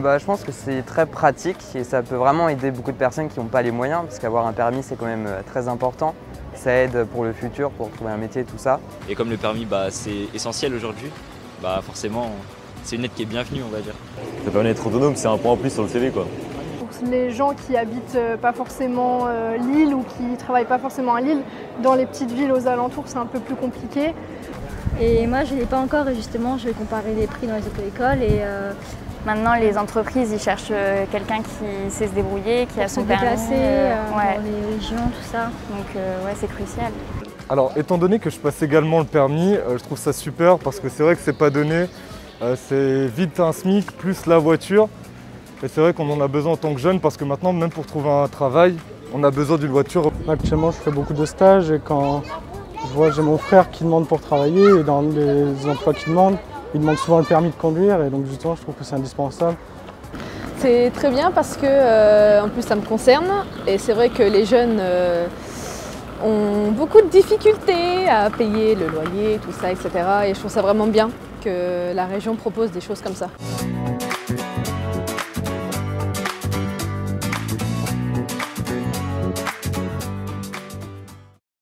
bah, Je pense que c'est très pratique et ça peut vraiment aider beaucoup de personnes qui n'ont pas les moyens parce qu'avoir un permis c'est quand même euh, très important. Ça aide pour le futur, pour trouver un métier, tout ça. Et comme le permis bah, c'est essentiel aujourd'hui, bah, forcément c'est une aide qui est bienvenue on va dire. Ça permet d'être autonome, c'est un point en plus sur le CV quoi. Pour les gens qui habitent euh, pas forcément euh, Lille ou qui travaillent pas forcément à Lille, dans les petites villes aux alentours c'est un peu plus compliqué. Et moi, je ne l'ai pas encore et justement, je vais comparer les prix dans les auto-écoles. Et euh, Maintenant, les entreprises, ils cherchent euh, quelqu'un qui sait se débrouiller, qui a son se permis. déplacer euh, euh, ouais. dans les régions, tout ça. Donc, euh, ouais, c'est crucial. Alors, étant donné que je passe également le permis, euh, je trouve ça super parce que c'est vrai que c'est pas donné. Euh, c'est vite un SMIC plus la voiture. Et c'est vrai qu'on en a besoin en tant que jeune parce que maintenant, même pour trouver un travail, on a besoin d'une voiture. Actuellement, je fais beaucoup de stages et quand je vois, j'ai mon frère qui demande pour travailler et dans les emplois qu'il demande, il demande souvent le permis de conduire et donc justement, je trouve que c'est indispensable. C'est très bien parce que euh, en plus ça me concerne et c'est vrai que les jeunes euh, ont beaucoup de difficultés à payer le loyer, tout ça, etc. Et je trouve ça vraiment bien que la région propose des choses comme ça.